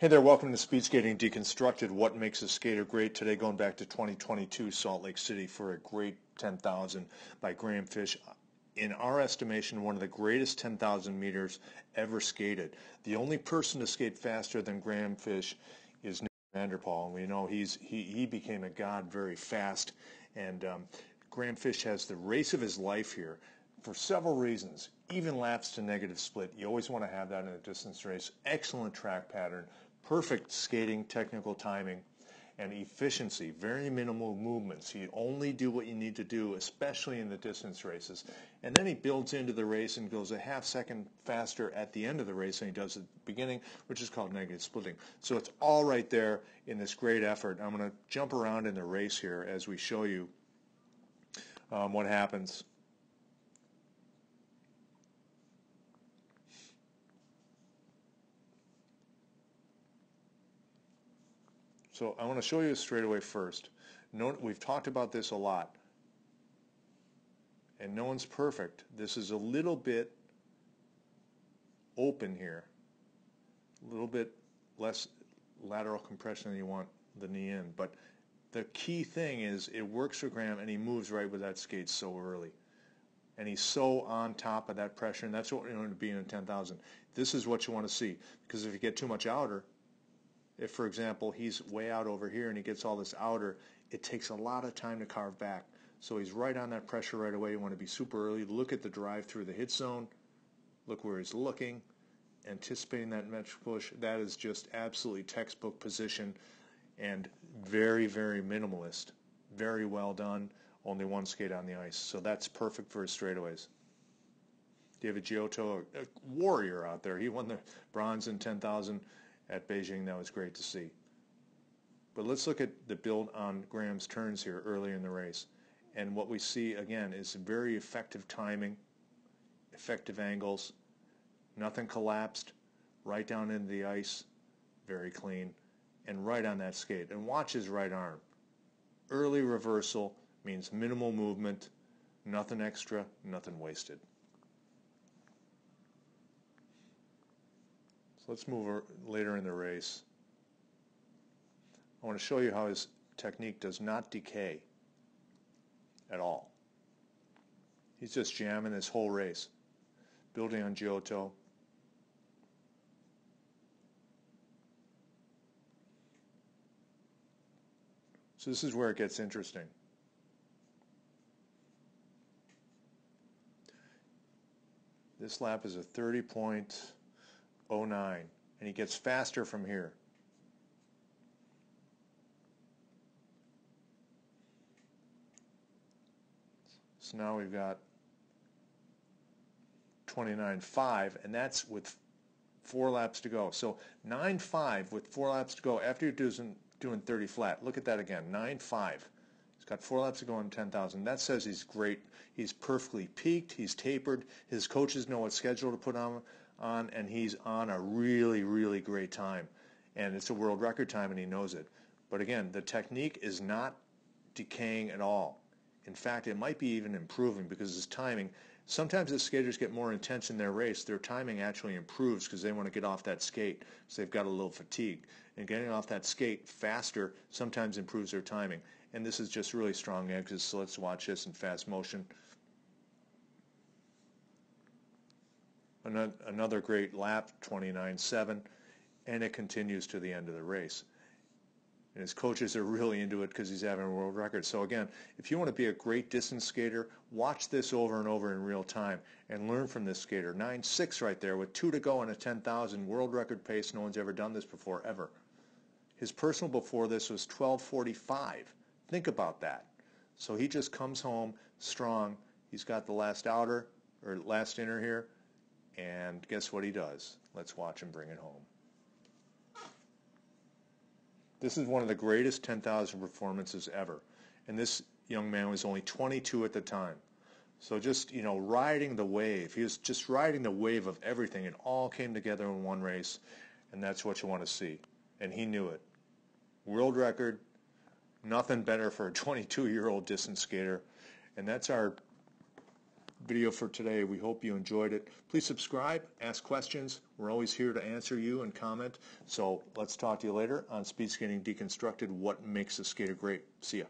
Hey there, welcome to Speed Skating Deconstructed. What makes a skater great? Today, going back to 2022 Salt Lake City for a great 10,000 by Graeme Fish. In our estimation, one of the greatest 10,000 meters ever skated. The only person to skate faster than Graeme Fish is Nick van der and we know he's he, he became a god very fast. And um, Graeme Fish has the race of his life here for several reasons. Even laps to negative split, you always want to have that in a distance race. Excellent track pattern, perfect skating technical timing and efficiency, very minimal movements. You only do what you need to do, especially in the distance races. And then he builds into the race and goes a half second faster at the end of the race than he does at the beginning, which is called negative splitting. So it's all right there in this great effort. I'm going to jump around in the race here as we show you um, what happens. So I want to show you straight away first. No, we've talked about this a lot. And no one's perfect. This is a little bit open here. A little bit less lateral compression than you want the knee in. But the key thing is it works for Graeme and he moves right with that skate so early. And he's so on top of that pressure, and that's what you want to be in a 10,000. This is what you want to see, because if you get too much outer, if, for example, he's way out over here and he gets all this outer, it takes a lot of time to carve back. So he's right on that pressure right away. You want to be super early. Look at the drive through the hit zone. Look where he's looking, anticipating that metric push. That is just absolutely textbook position and very, very minimalist. Very well done. Only one skate on the ice. So that's perfect for his straightaways. David Ghiotto, a warrior out there. He won the bronze in 10,000 at Beijing. That was great to see. But let's look at the build on Graeme's turns here early in the race. And what we see, again, is very effective timing, effective angles, nothing collapsed, right down into the ice, very clean, and right on that skate. And watch his right arm. Early reversal means minimal movement, nothing extra, nothing wasted. Let's move later in the race. I want to show you how his technique does not decay at all. He's just jamming this whole race, building on Giotto. So this is where it gets interesting. This lap is a 30 point 09. And he gets faster from here. So now we've got 29.5, and that's with four laps to go. So 9.5 with four laps to go after you're doing, doing 30 flat. Look at that again, 9.5. He's got four laps to go on 10,000. That says he's great. He's perfectly peaked. He's tapered. His coaches know what schedule to put on on, and he's on a really, really great time. And it's a world record time, and he knows it. But again, the technique is not decaying at all. In fact, it might be even improving because his timing, sometimes the skaters get more intense in their race, their timing actually improves because they want to get off that skate. So they've got a little fatigue. And getting off that skate faster sometimes improves their timing. And this is just really strong exits, so let's watch this in fast motion. Another great lap, 29.7, and it continues to the end of the race. And his coaches are really into it because he's having a world record. So again, if you want to be a great distance skater, watch this over and over in real time and learn from this skater. 9.6 right there with two to go on a 10,000 world record pace. No one's ever done this before, ever. His personal before this was 12.45. Think about that. So he just comes home strong. He's got the last outer or last inner here and guess what he does? Let's watch him bring it home. This is one of the greatest 10,000 performances ever. And this young man was only 22 at the time. So just, you know, riding the wave. He was just riding the wave of everything. It all came together in one race, and that's what you want to see. And he knew it. World record, nothing better for a 22-year-old distance skater. And that's our video for today. We hope you enjoyed it. Please subscribe, ask questions. We're always here to answer you and comment. So let's talk to you later on Speed Skating Deconstructed, what makes a skater great. See ya.